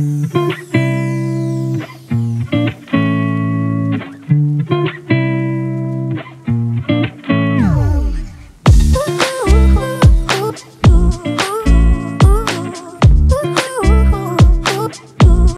Bye.